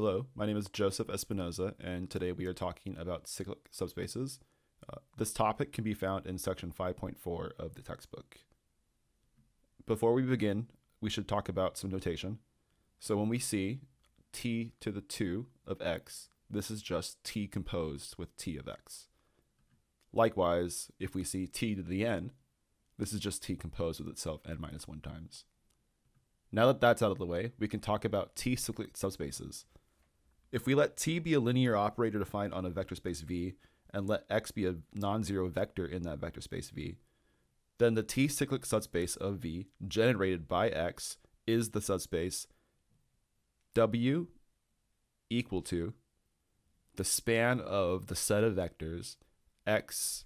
Hello, my name is Joseph Espinosa, and today we are talking about cyclic subspaces. Uh, this topic can be found in section 5.4 of the textbook. Before we begin, we should talk about some notation. So when we see t to the 2 of x, this is just t composed with t of x. Likewise, if we see t to the n, this is just t composed with itself n minus 1 times. Now that that's out of the way, we can talk about t cyclic subspaces. If we let t be a linear operator defined on a vector space V and let x be a non-zero vector in that vector space V, then the t cyclic subspace of V generated by x is the subspace W equal to the span of the set of vectors x,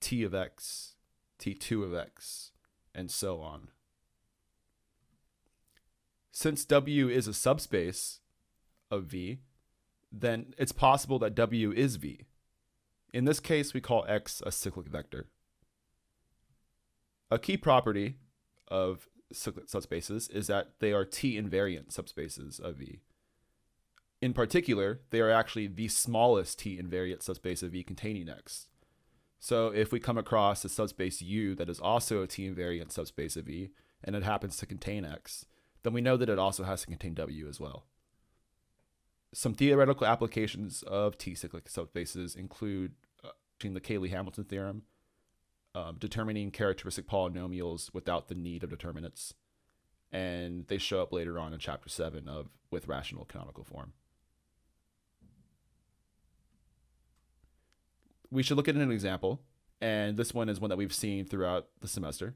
t of x, t2 of x, and so on. Since W is a subspace of V, then it's possible that W is V. In this case, we call X a cyclic vector. A key property of cyclic subspaces is that they are T invariant subspaces of V. In particular, they are actually the smallest T invariant subspace of V containing X. So if we come across a subspace U that is also a T invariant subspace of V, and it happens to contain X, then we know that it also has to contain W as well. Some theoretical applications of T-cyclic subspaces include uh, the Cayley-Hamilton theorem, um, determining characteristic polynomials without the need of determinants, and they show up later on in chapter 7 of with rational canonical form. We should look at an example, and this one is one that we've seen throughout the semester.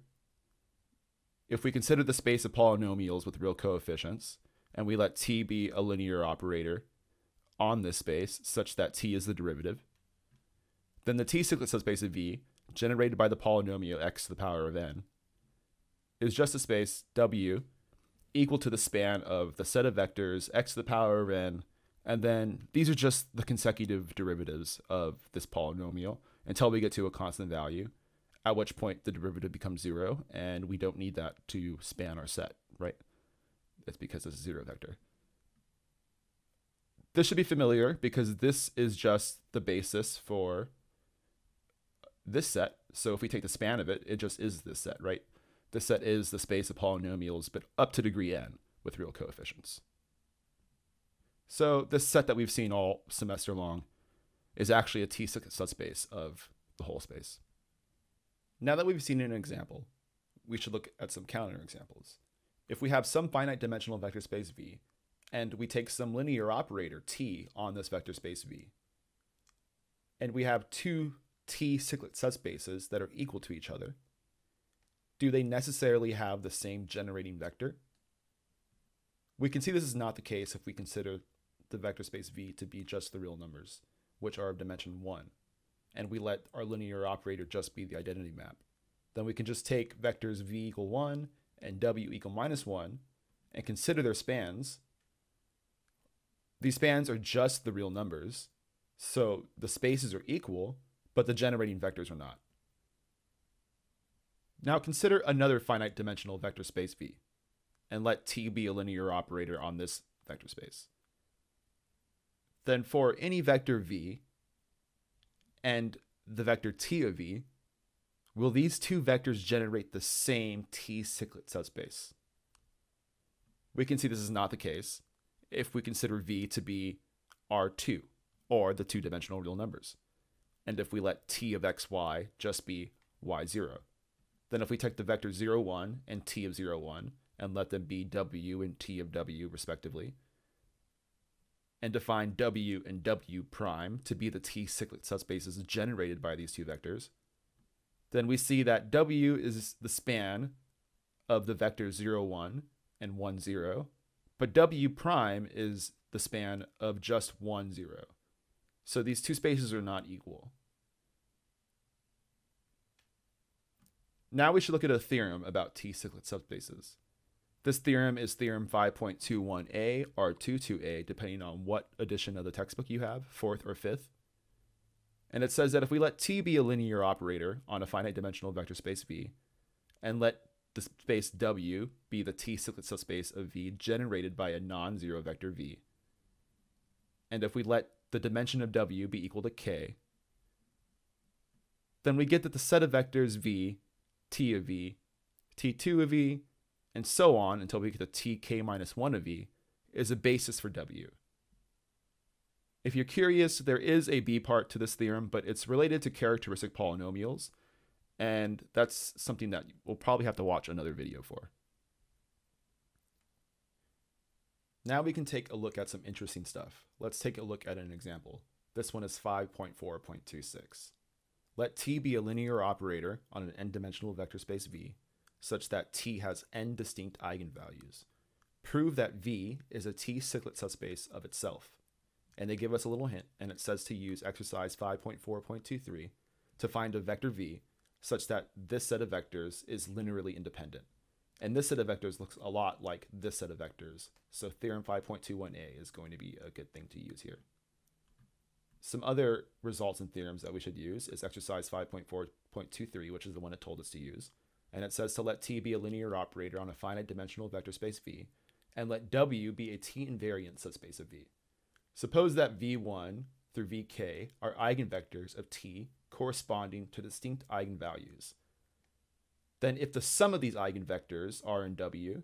If we consider the space of polynomials with real coefficients, and we let t be a linear operator on this space such that t is the derivative, then the t cyclic subspace of V, generated by the polynomial x to the power of n, is just a space W equal to the span of the set of vectors x to the power of n, and then these are just the consecutive derivatives of this polynomial until we get to a constant value, at which point the derivative becomes zero, and we don't need that to span our set? It's because it's a zero vector. This should be familiar because this is just the basis for this set. So if we take the span of it, it just is this set, right? This set is the space of polynomials, but up to degree n with real coefficients. So this set that we've seen all semester long is actually a T subspace of the whole space. Now that we've seen an example, we should look at some counterexamples. If we have some finite dimensional vector space V, and we take some linear operator t on this vector space V, and we have two t cyclic subspaces that are equal to each other, do they necessarily have the same generating vector? We can see this is not the case if we consider the vector space V to be just the real numbers, which are of dimension 1, and we let our linear operator just be the identity map. Then we can just take vectors V equal 1 and w equal minus 1 and consider their spans, these spans are just the real numbers. So the spaces are equal, but the generating vectors are not. Now consider another finite dimensional vector space V and let T be a linear operator on this vector space. Then for any vector V and the vector T of V, will these two vectors generate the same t cyclic subspace? We can see this is not the case if we consider v to be R2, or the two-dimensional real numbers. And if we let t of xy just be y0. Then if we take the vector 0, 1 and t of 0, 1, and let them be w and t of w respectively, and define w and w prime to be the t cyclic subspaces generated by these two vectors, then we see that W is the span of the vectors 0, 1 and 1, 0, but W prime is the span of just 1, 0. So these two spaces are not equal. Now we should look at a theorem about T-cyclic subspaces. This theorem is theorem 5.21a or 22a, depending on what edition of the textbook you have, fourth or fifth. And it says that if we let T be a linear operator on a finite dimensional vector space V, and let the space W be the T cyclic subspace of V generated by a non-zero vector V, and if we let the dimension of W be equal to K, then we get that the set of vectors V, T of V, T2 of V, and so on until we get to tk minus 1 of v, is a basis for w. If you're curious, there is a b part to this theorem, but it's related to characteristic polynomials, and that's something that we'll probably have to watch another video for. Now we can take a look at some interesting stuff. Let's take a look at an example. This one is 5.4.26. Let T be a linear operator on an n-dimensional vector space V such that T has n distinct eigenvalues. Prove that V is a T cyclic subspace of itself. And they give us a little hint, and it says to use exercise 5.4.23 to find a vector V such that this set of vectors is linearly independent. And this set of vectors looks a lot like this set of vectors, so theorem 5.21a is going to be a good thing to use here. Some other results and theorems that we should use is exercise 5.4.23, which is the one it told us to use and it says to let T be a linear operator on a finite dimensional vector space V, and let W be a T invariant subspace of V. Suppose that V1 through Vk are eigenvectors of T corresponding to distinct eigenvalues. Then if the sum of these eigenvectors are in W,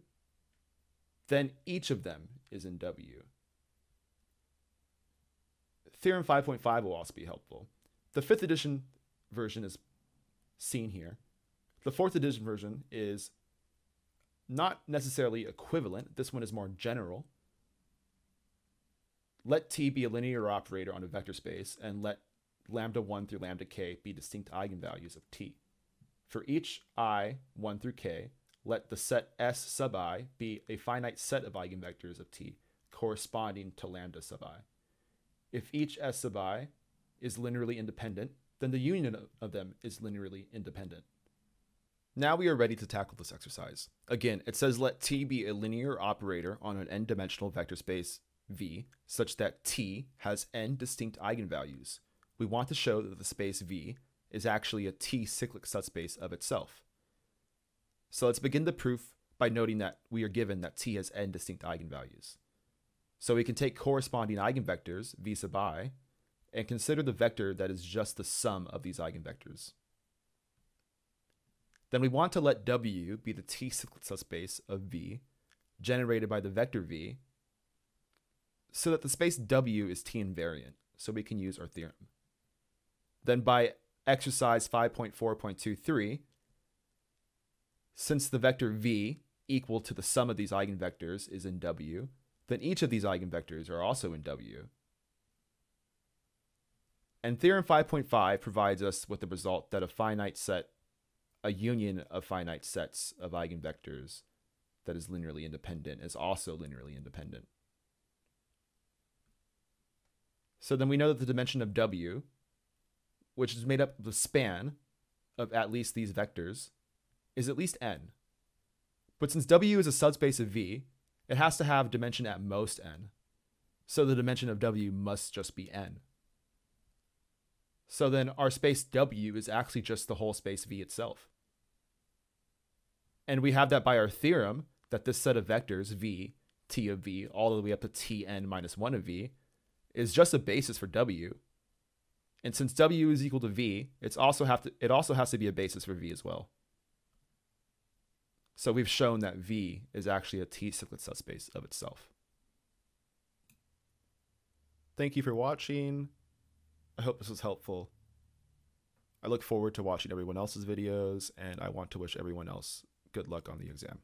then each of them is in W. Theorem 5.5 will also be helpful. The fifth edition version is seen here. The fourth edition version is not necessarily equivalent. This one is more general. Let T be a linear operator on a vector space and let lambda 1 through lambda k be distinct eigenvalues of T. For each i, 1 through k, let the set S sub i be a finite set of eigenvectors of T corresponding to lambda sub i. If each S sub i is linearly independent, then the union of them is linearly independent. Now we are ready to tackle this exercise. Again, it says let T be a linear operator on an n-dimensional vector space V such that T has n distinct eigenvalues. We want to show that the space V is actually a T cyclic subspace of itself. So let's begin the proof by noting that we are given that T has n distinct eigenvalues. So we can take corresponding eigenvectors, V sub i, and consider the vector that is just the sum of these eigenvectors. Then we want to let W be the T cyclic subspace of V generated by the vector V so that the space W is T invariant, so we can use our theorem. Then by exercise 5.4.23, since the vector V equal to the sum of these eigenvectors is in W, then each of these eigenvectors are also in W. And theorem 5.5 provides us with the result that a finite set a union of finite sets of eigenvectors that is linearly independent is also linearly independent. So then we know that the dimension of W, which is made up of the span of at least these vectors, is at least n. But since W is a subspace of V, it has to have dimension at most n. So the dimension of W must just be n. So then our space W is actually just the whole space V itself. And we have that by our theorem that this set of vectors, V, T of V, all the way up to Tn minus 1 of V, is just a basis for W. And since W is equal to V, it's also have to, it also has to be a basis for V as well. So we've shown that V is actually a T-cyclic subspace of itself. Thank you for watching. I hope this was helpful. I look forward to watching everyone else's videos, and I want to wish everyone else good luck on the exam.